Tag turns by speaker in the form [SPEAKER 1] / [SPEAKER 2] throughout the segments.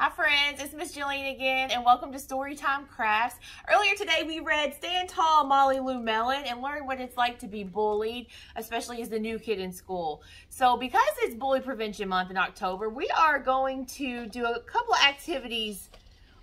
[SPEAKER 1] Hi friends, it's Miss Jillian again and welcome to Storytime Crafts. Earlier today we read Stand Tall Molly Lou Melon and learned what it's like to be bullied, especially as the new kid in school. So because it's Bully Prevention Month in October, we are going to do a couple of activities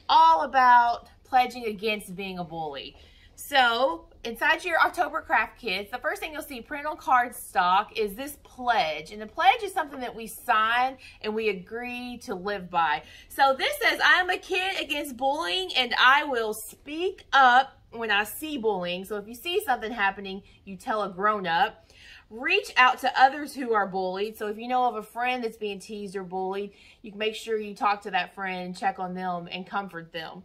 [SPEAKER 1] all about pledging against being a bully. So inside your October craft kits, the first thing you'll see printed on cardstock is this pledge. And the pledge is something that we sign and we agree to live by. So this says, I am a kid against bullying and I will speak up when I see bullying. So if you see something happening, you tell a grown up. Reach out to others who are bullied. So if you know of a friend that's being teased or bullied, you can make sure you talk to that friend, check on them, and comfort them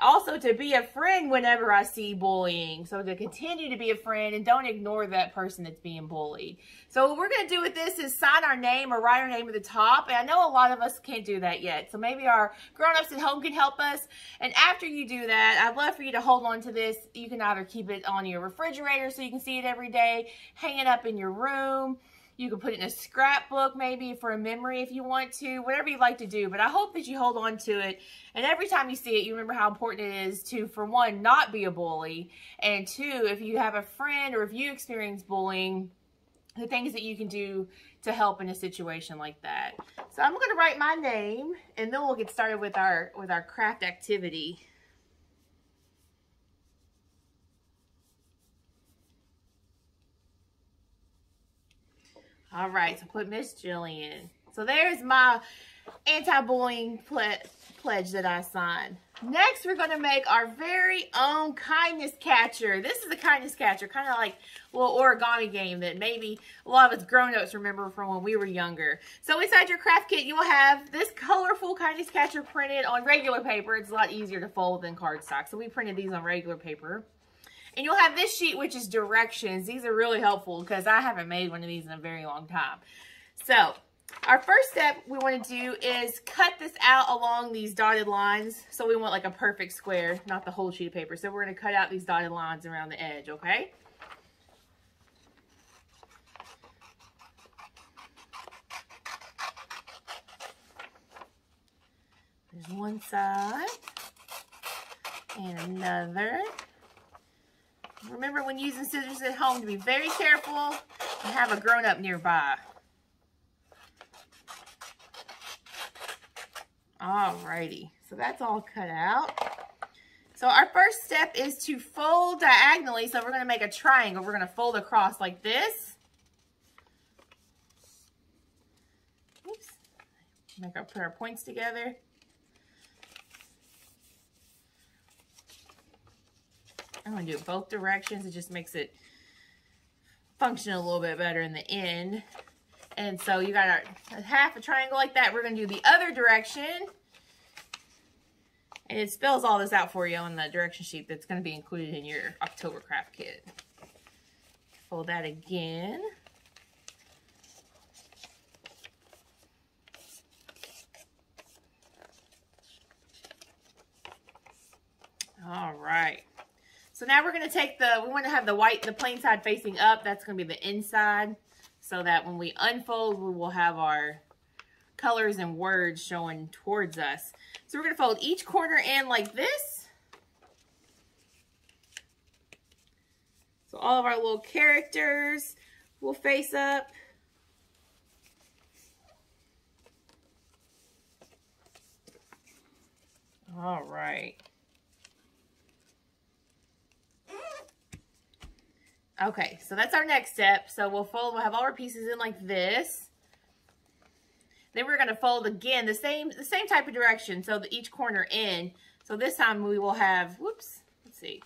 [SPEAKER 1] also to be a friend whenever I see bullying. So to continue to be a friend and don't ignore that person that's being bullied. So what we're going to do with this is sign our name or write our name at the top. And I know a lot of us can't do that yet. So maybe our grown-ups at home can help us. And after you do that, I'd love for you to hold on to this. You can either keep it on your refrigerator so you can see it every day, hang it up in your room, you can put it in a scrapbook maybe for a memory if you want to, whatever you like to do. But I hope that you hold on to it. And every time you see it, you remember how important it is to, for one, not be a bully. And two, if you have a friend or if you experience bullying, the things that you can do to help in a situation like that. So I'm going to write my name and then we'll get started with our with our craft activity. All right, so put Miss Jillian. So there's my anti-bullying pledge that I signed. Next, we're going to make our very own kindness catcher. This is a kindness catcher, kind of like a little origami game that maybe a lot of us grown-ups remember from when we were younger. So inside your craft kit, you will have this colorful kindness catcher printed on regular paper. It's a lot easier to fold than cardstock. So we printed these on regular paper. And you'll have this sheet, which is directions. These are really helpful because I haven't made one of these in a very long time. So, our first step we want to do is cut this out along these dotted lines. So we want like a perfect square, not the whole sheet of paper. So we're going to cut out these dotted lines around the edge, okay? There's one side and another. Remember when using scissors at home to be very careful and have a grown-up nearby. Alrighty, so that's all cut out. So our first step is to fold diagonally. So we're going to make a triangle. We're going to fold across like this. Oops. Make our, put our points together. I'm going to do it both directions. It just makes it function a little bit better in the end. And so you got our half a triangle like that. We're going to do the other direction. And it spells all this out for you on the direction sheet that's going to be included in your October craft kit. Fold that again. All right. So now we're going to take the, we want to have the white, the plain side facing up. That's going to be the inside so that when we unfold, we will have our colors and words showing towards us. So we're going to fold each corner in like this. So all of our little characters will face up. All right. Okay, so that's our next step. So we'll fold, we'll have all our pieces in like this. Then we're going to fold again the same the same type of direction, so that each corner in. So this time we will have, whoops, let's see.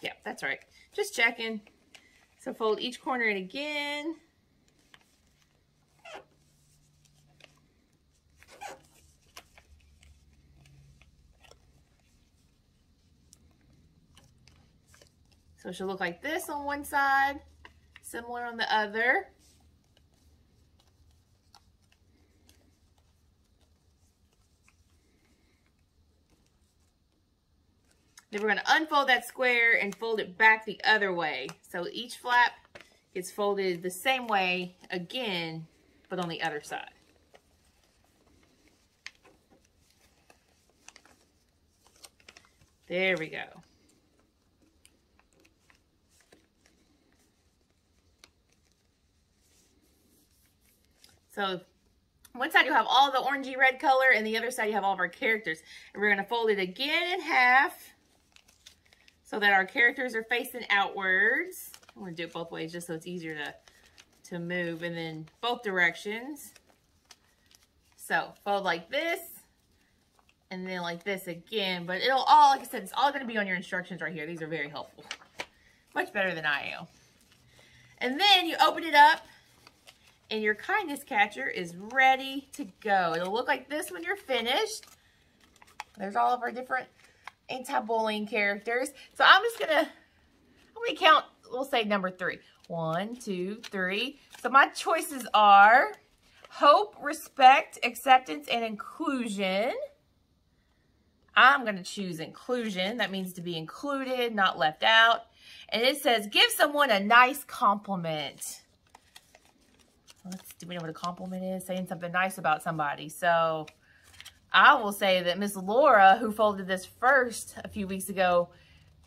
[SPEAKER 1] Yeah, that's right. Just checking. So fold each corner in again. So it should look like this on one side, similar on the other. Then we're going to unfold that square and fold it back the other way. So each flap gets folded the same way again, but on the other side. There we go. So one side you have all the orangey red color and the other side you have all of our characters. And we're going to fold it again in half so that our characters are facing outwards. I'm going to do it both ways just so it's easier to, to move. And then both directions. So fold like this and then like this again. But it'll all, like I said, it's all going to be on your instructions right here. These are very helpful. Much better than I am. And then you open it up and your kindness catcher is ready to go. It'll look like this when you're finished. There's all of our different anti-bullying characters. So I'm just gonna, I'm gonna count, we'll say number three. One, two, three. So my choices are hope, respect, acceptance, and inclusion. I'm to choose inclusion. That means to be included, not left out. And it says, give someone a nice compliment let's do we know what a compliment is? Saying something nice about somebody. So I will say that Miss Laura, who folded this first a few weeks ago,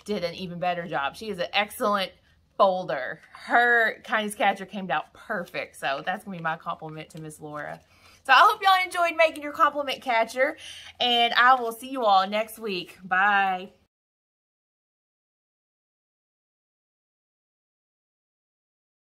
[SPEAKER 1] did an even better job. She is an excellent folder. Her kindness catcher came out perfect. So that's going to be my compliment to Miss Laura. So I hope y'all enjoyed making your compliment catcher. And I will see you all next week. Bye.